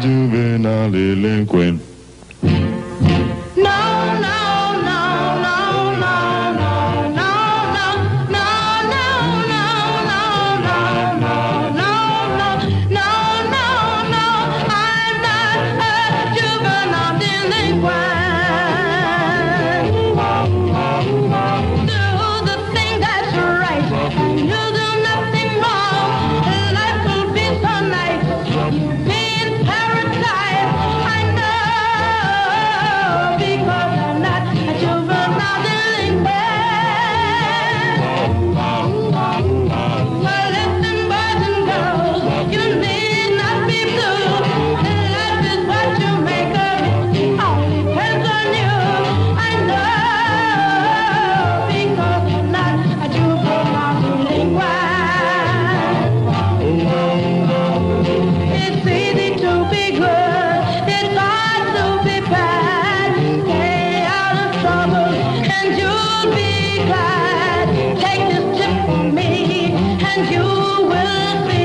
juvenile delinquent. and you will be